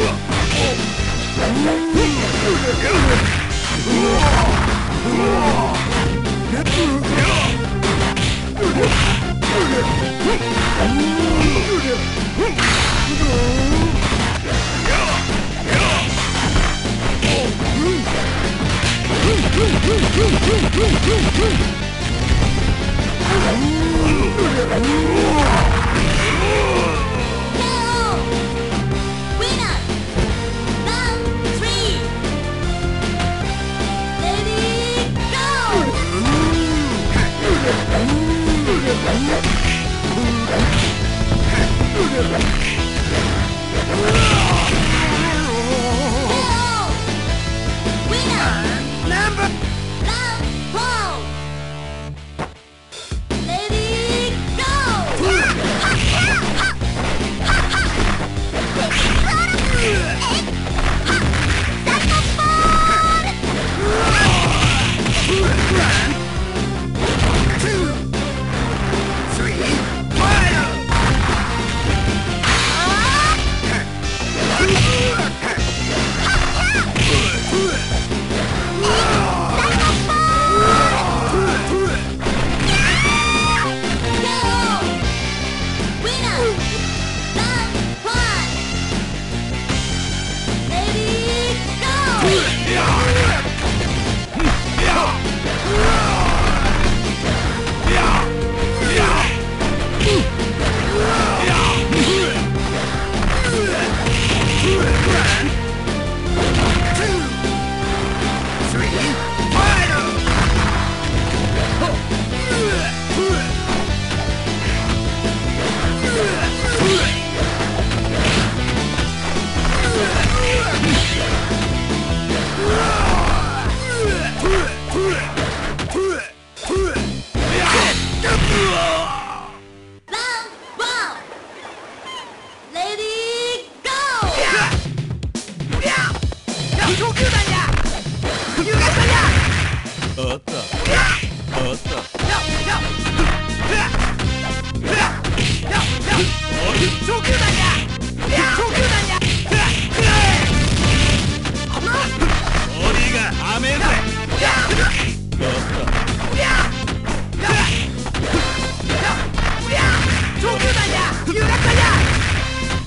Ooh! Look!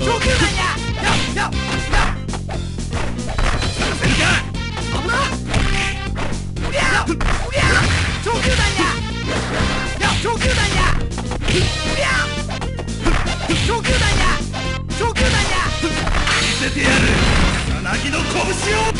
や。さなぎの拳を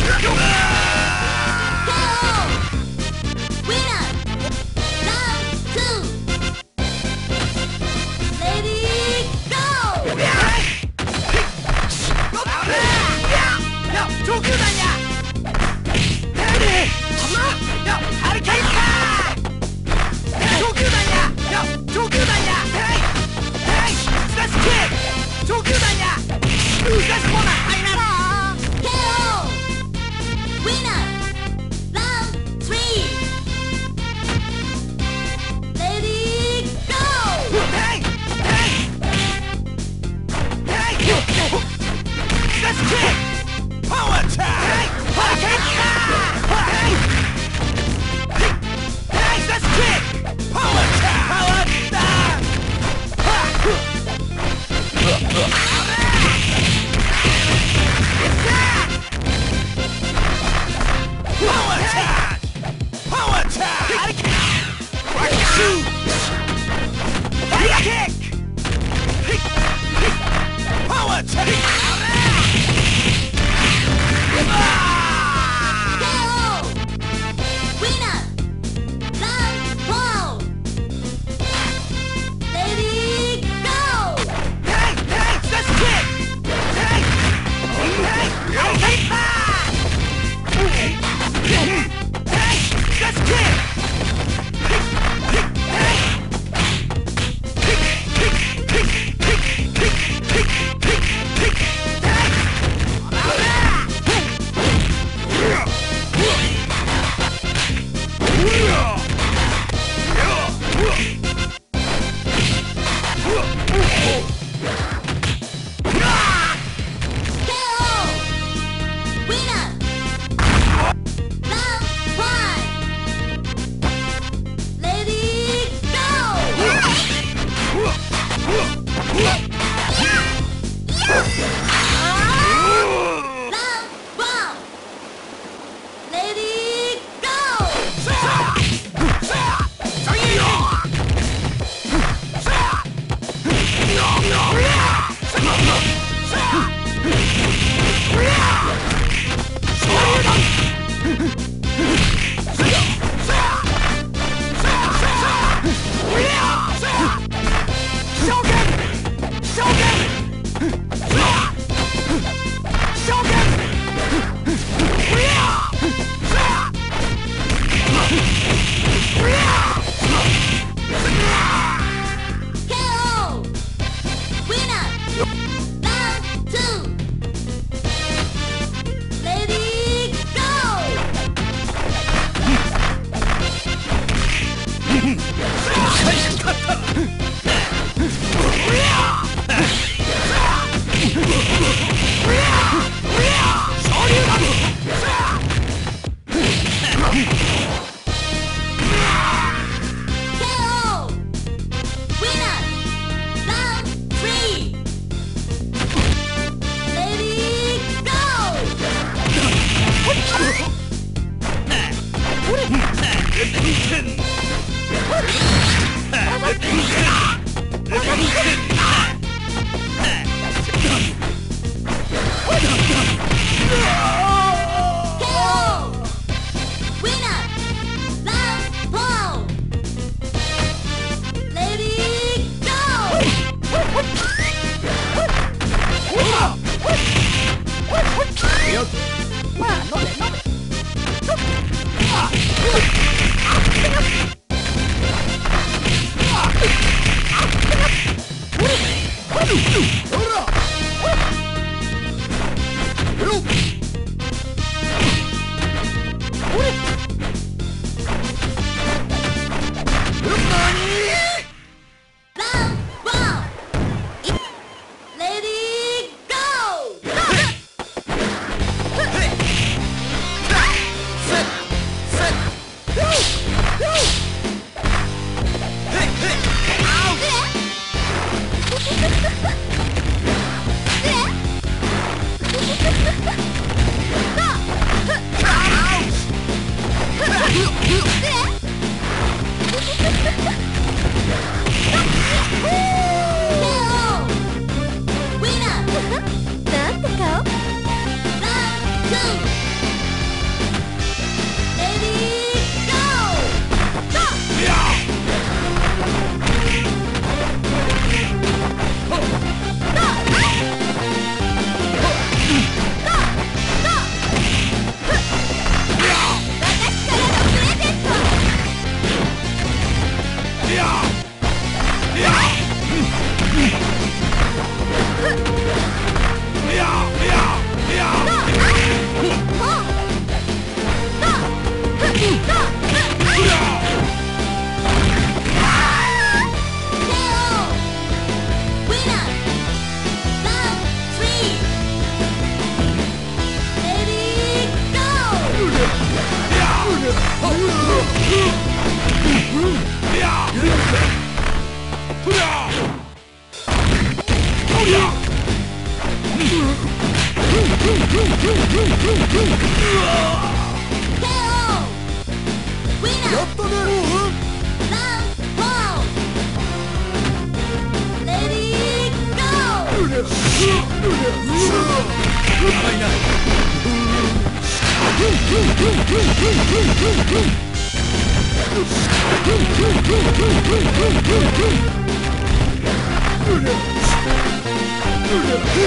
もう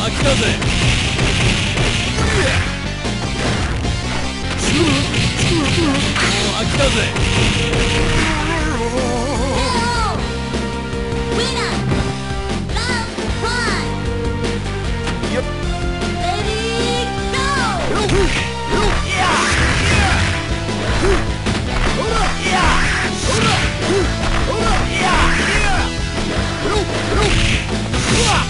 飽きたぜ。Ah!